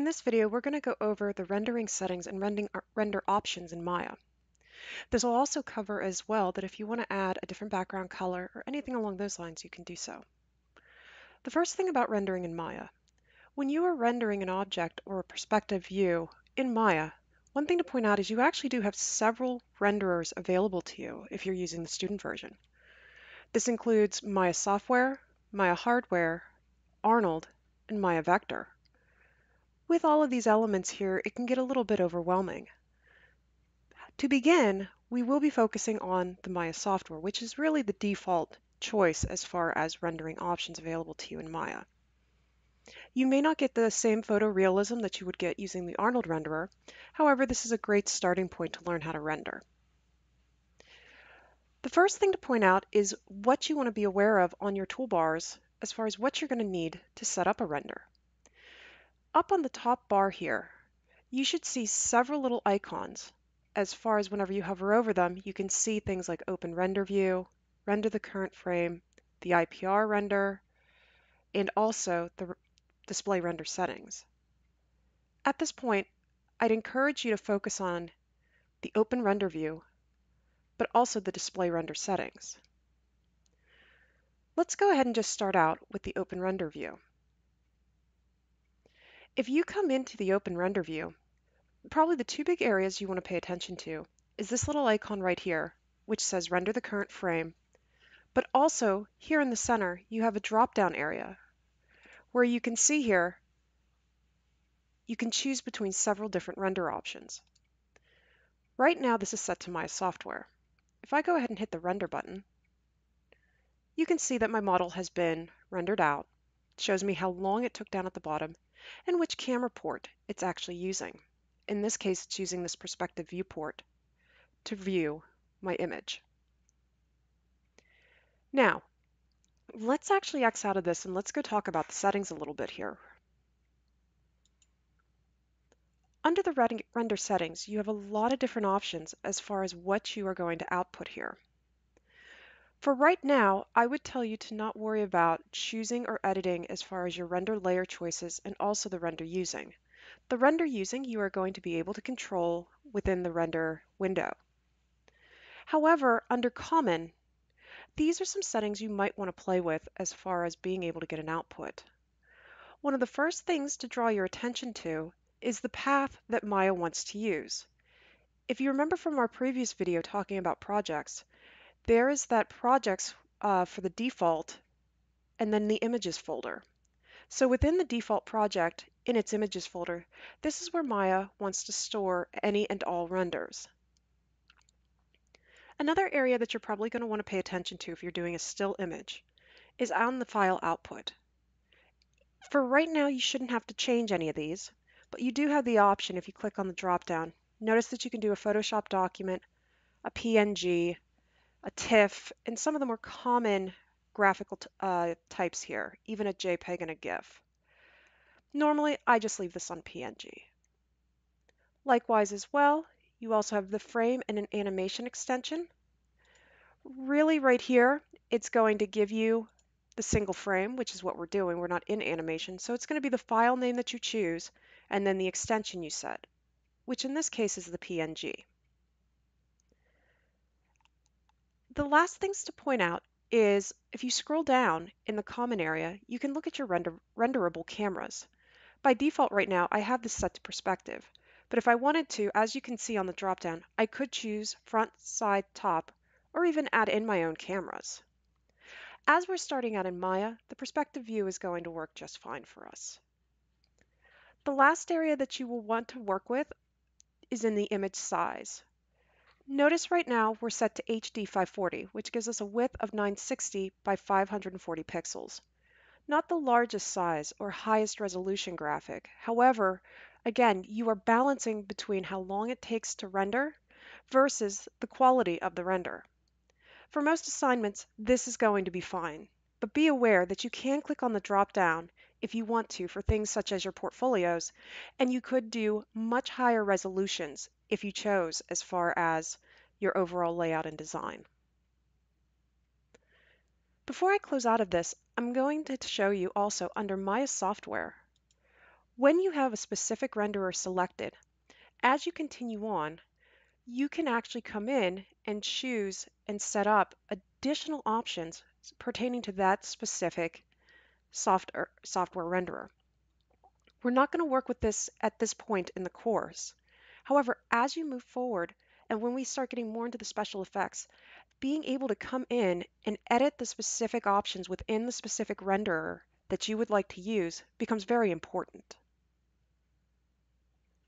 In this video, we're going to go over the rendering settings and uh, render options in Maya. This will also cover as well that if you want to add a different background color or anything along those lines, you can do so. The first thing about rendering in Maya. When you are rendering an object or a perspective view in Maya, one thing to point out is you actually do have several renderers available to you if you're using the student version. This includes Maya Software, Maya Hardware, Arnold, and Maya Vector. With all of these elements here, it can get a little bit overwhelming. To begin, we will be focusing on the Maya software, which is really the default choice as far as rendering options available to you in Maya. You may not get the same photorealism that you would get using the Arnold renderer. However, this is a great starting point to learn how to render. The first thing to point out is what you want to be aware of on your toolbars as far as what you're going to need to set up a render. Up on the top bar here, you should see several little icons. As far as whenever you hover over them, you can see things like Open Render View, Render the Current Frame, the IPR render, and also the Display Render Settings. At this point, I'd encourage you to focus on the Open Render View, but also the Display Render Settings. Let's go ahead and just start out with the Open Render View. If you come into the Open Render view, probably the two big areas you want to pay attention to is this little icon right here, which says Render the Current Frame, but also here in the center, you have a drop-down area where you can see here, you can choose between several different render options. Right now, this is set to Maya Software. If I go ahead and hit the Render button, you can see that my model has been rendered out. Shows me how long it took down at the bottom and which camera port it's actually using. In this case, it's using this perspective viewport to view my image. Now, let's actually X out of this and let's go talk about the settings a little bit here. Under the render settings, you have a lot of different options as far as what you are going to output here. For right now, I would tell you to not worry about choosing or editing as far as your render layer choices and also the render using. The render using you are going to be able to control within the render window. However, under common, these are some settings you might want to play with as far as being able to get an output. One of the first things to draw your attention to is the path that Maya wants to use. If you remember from our previous video talking about projects, there is that projects uh, for the default and then the images folder. So within the default project, in its images folder, this is where Maya wants to store any and all renders. Another area that you're probably going to want to pay attention to if you're doing a still image is on the file output. For right now, you shouldn't have to change any of these, but you do have the option if you click on the drop-down. Notice that you can do a Photoshop document, a PNG, a TIFF, and some of the more common graphical uh, types here, even a JPEG and a GIF. Normally, I just leave this on PNG. Likewise as well, you also have the frame and an animation extension. Really right here, it's going to give you the single frame, which is what we're doing. We're not in animation. So it's going to be the file name that you choose and then the extension you set, which in this case is the PNG. The last things to point out is if you scroll down in the common area, you can look at your render renderable cameras. By default right now, I have this set to perspective. But if I wanted to, as you can see on the dropdown, I could choose front, side, top, or even add in my own cameras. As we're starting out in Maya, the perspective view is going to work just fine for us. The last area that you will want to work with is in the image size. Notice right now we're set to HD 540, which gives us a width of 960 by 540 pixels. Not the largest size or highest resolution graphic. However, again, you are balancing between how long it takes to render versus the quality of the render. For most assignments, this is going to be fine, but be aware that you can click on the drop down if you want to for things such as your portfolios, and you could do much higher resolutions if you chose as far as your overall layout and design. Before I close out of this, I'm going to show you also under Maya software When you have a specific renderer selected, as you continue on, you can actually come in and choose and set up additional options pertaining to that specific software, er, software renderer. We're not going to work with this at this point in the course. However, as you move forward and when we start getting more into the special effects, being able to come in and edit the specific options within the specific renderer that you would like to use becomes very important.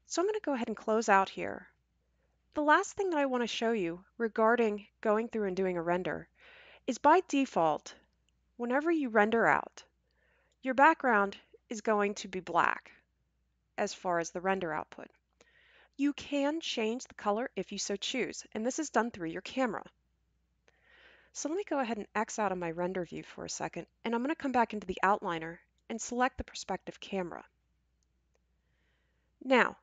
So I'm going to go ahead and close out here. The last thing that I want to show you regarding going through and doing a render is by default, whenever you render out, your background is going to be black as far as the render output. You can change the color if you so choose, and this is done through your camera. So let me go ahead and X out of my render view for a second, and I'm going to come back into the outliner and select the perspective camera. Now,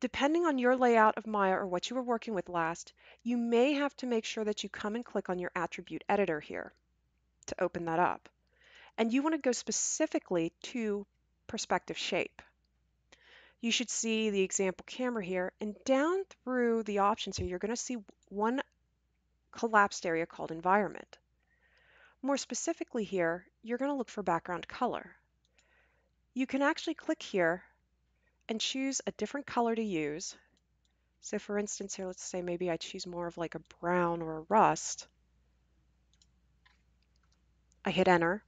depending on your layout of Maya or what you were working with last, you may have to make sure that you come and click on your attribute editor here to open that up. And you want to go specifically to perspective shape. You should see the example camera here, and down through the options here, you're going to see one collapsed area called environment. More specifically here, you're going to look for background color. You can actually click here and choose a different color to use. So for instance here, let's say maybe I choose more of like a brown or a rust. I hit enter.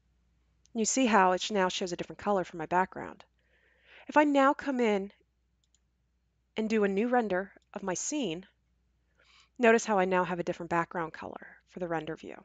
You see how it now shows a different color for my background. If I now come in and do a new render of my scene, Notice how I now have a different background color for the render view.